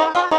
Bye.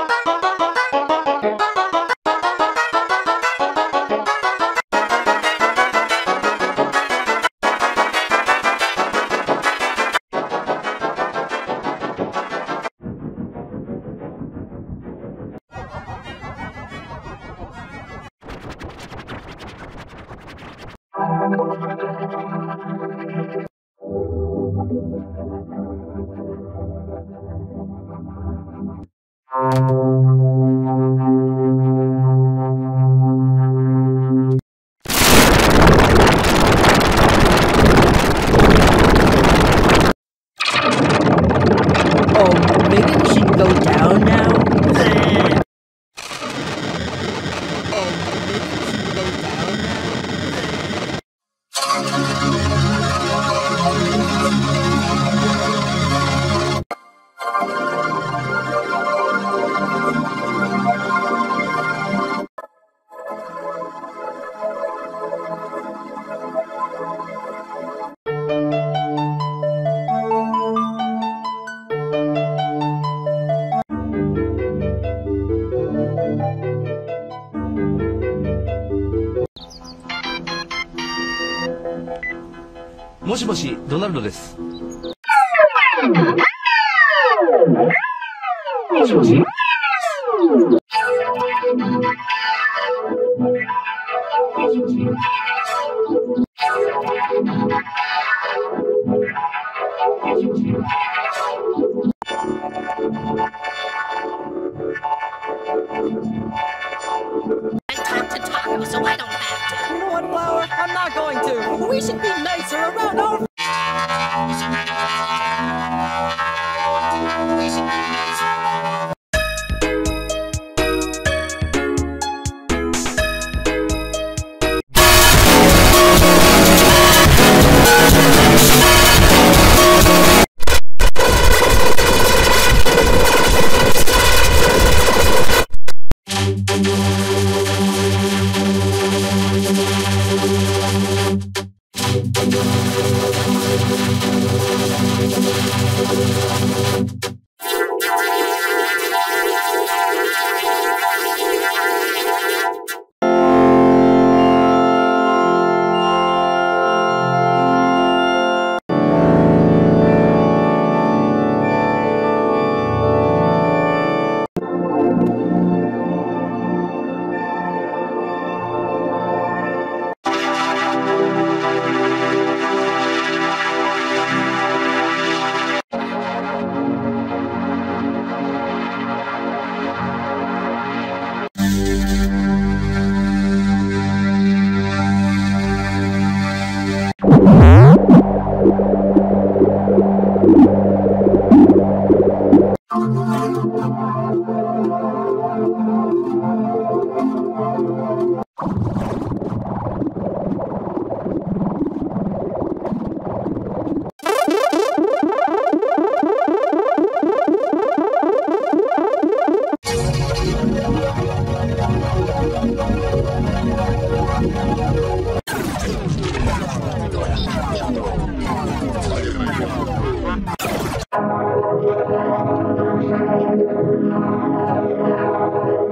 Música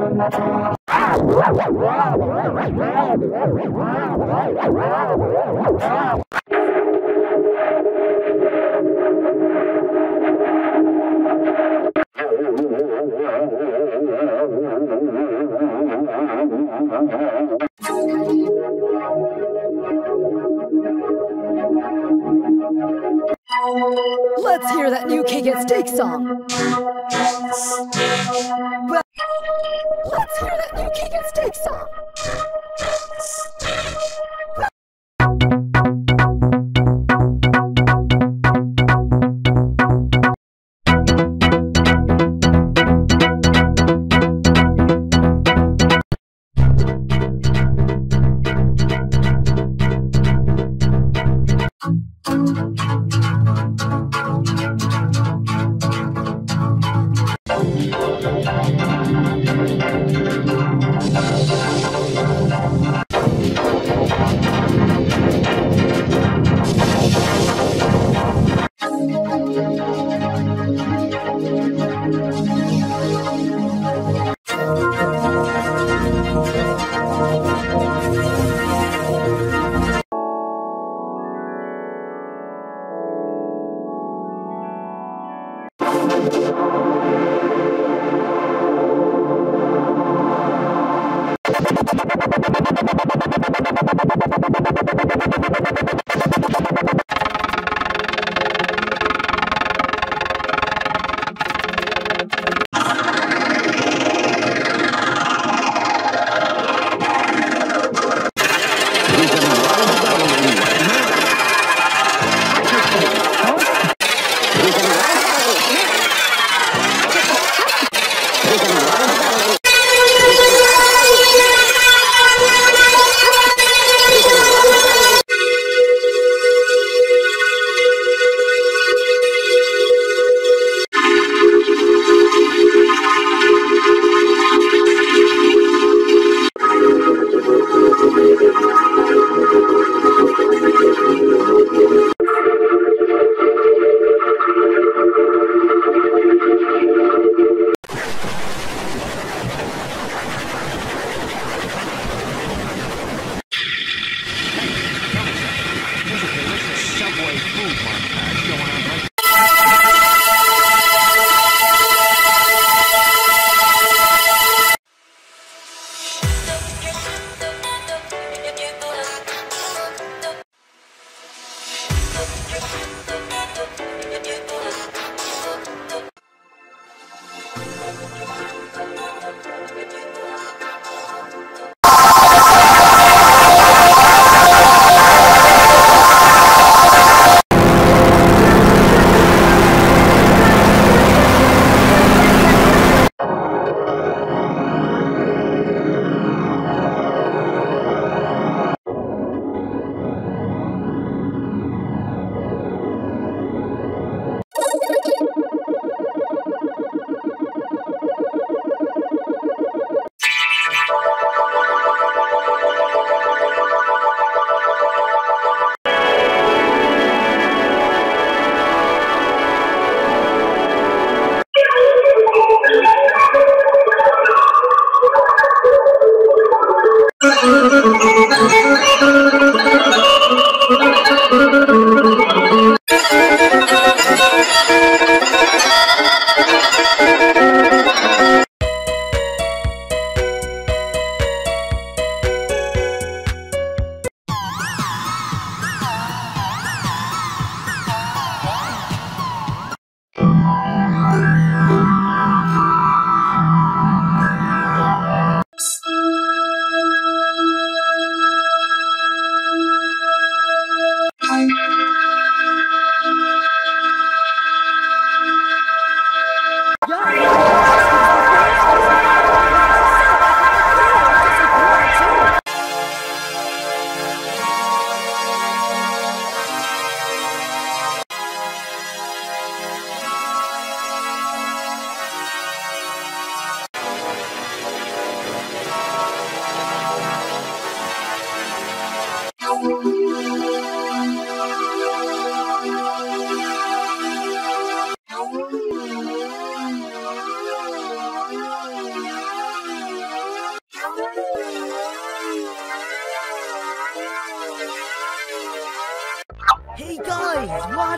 Let's hear that new cake at steak song.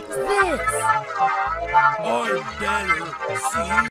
What's this? I was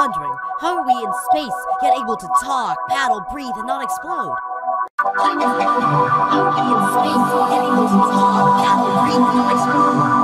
wondering, how are we in space yet able to talk, paddle, breathe, and not explode? How we in space get able to talk, paddle, breathe, and not explode.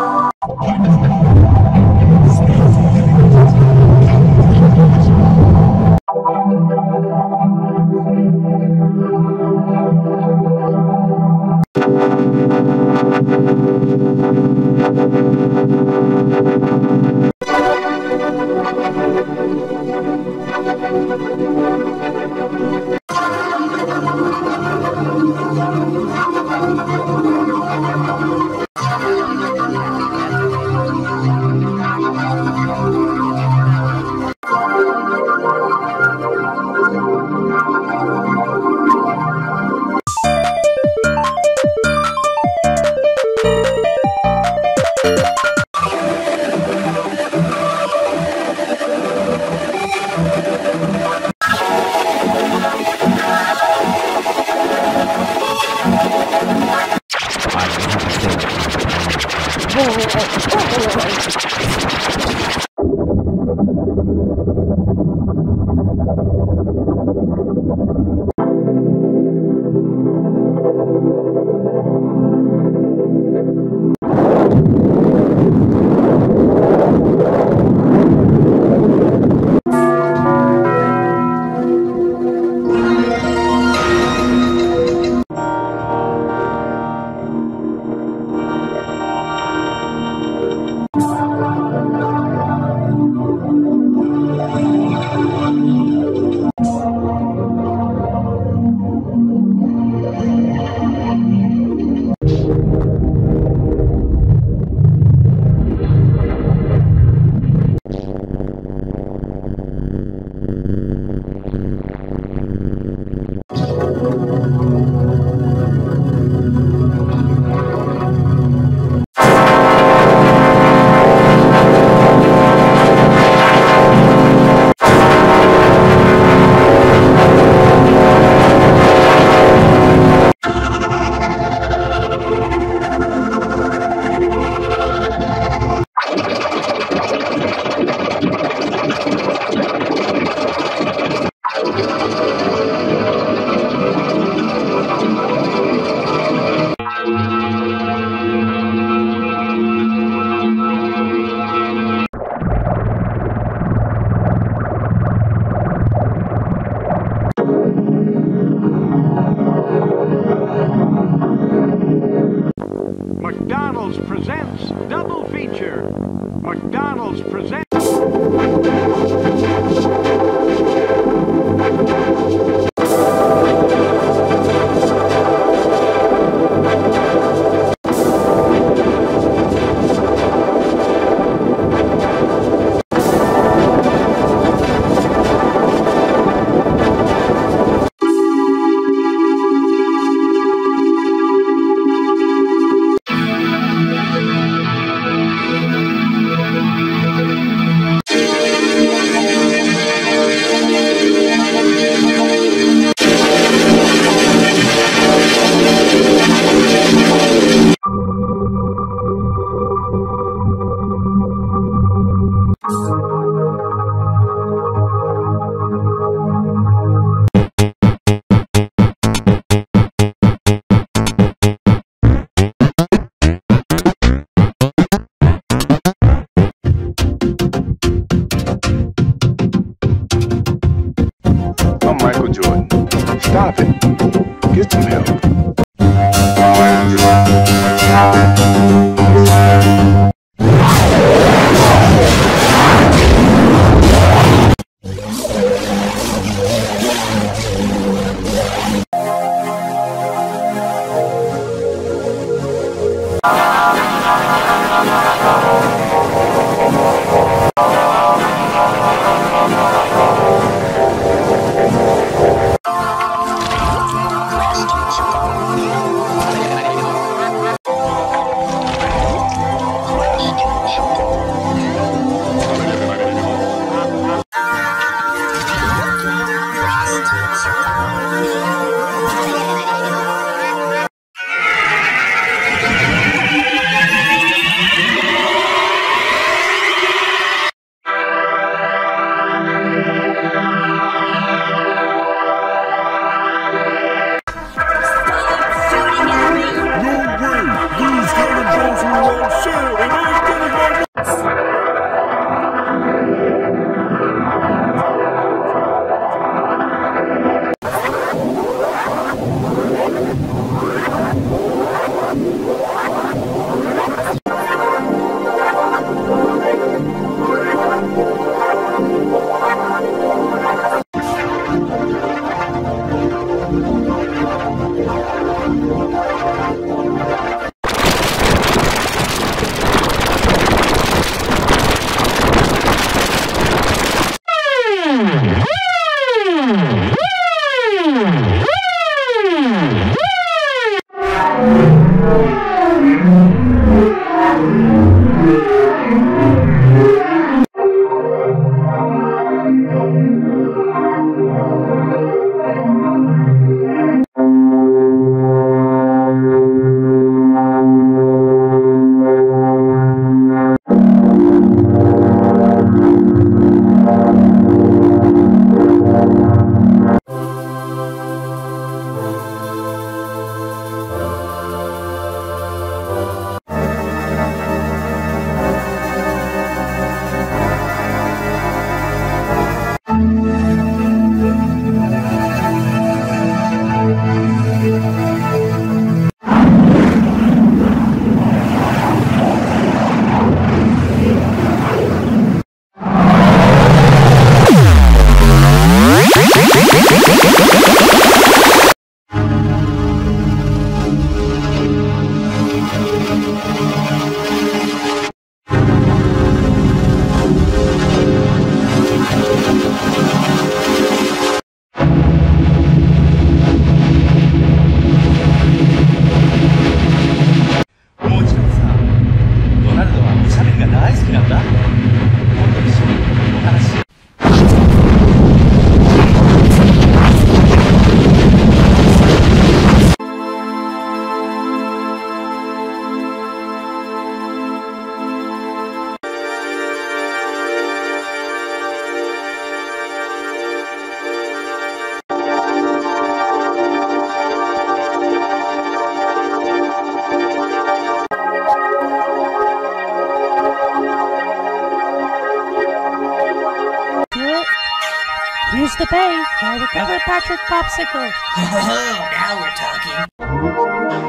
Popsicle. Oh, now we're talking.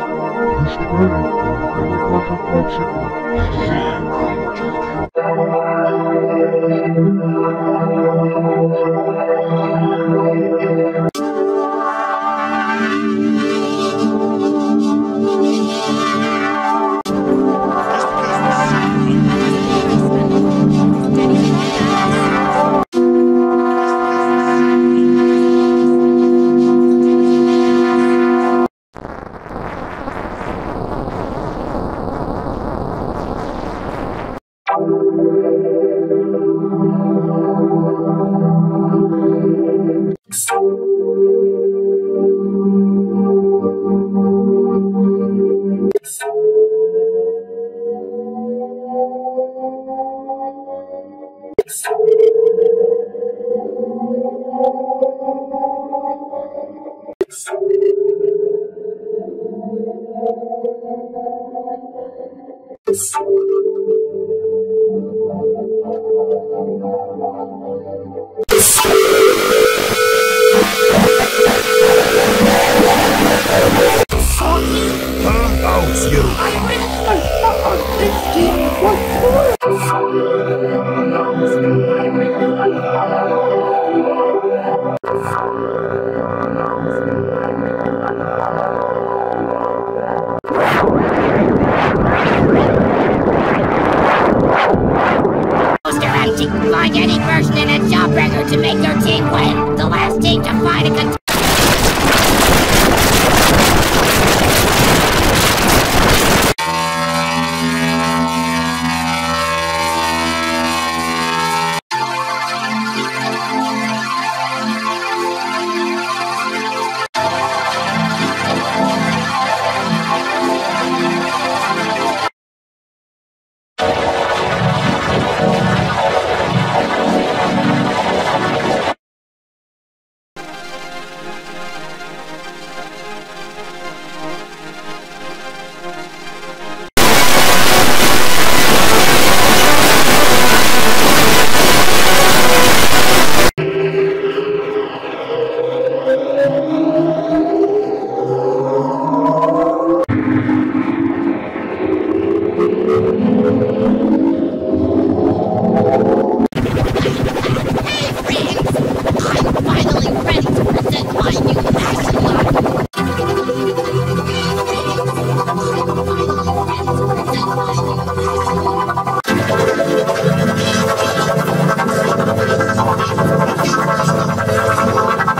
So Find any person in a jawbreaker to make your team win. The last team to find a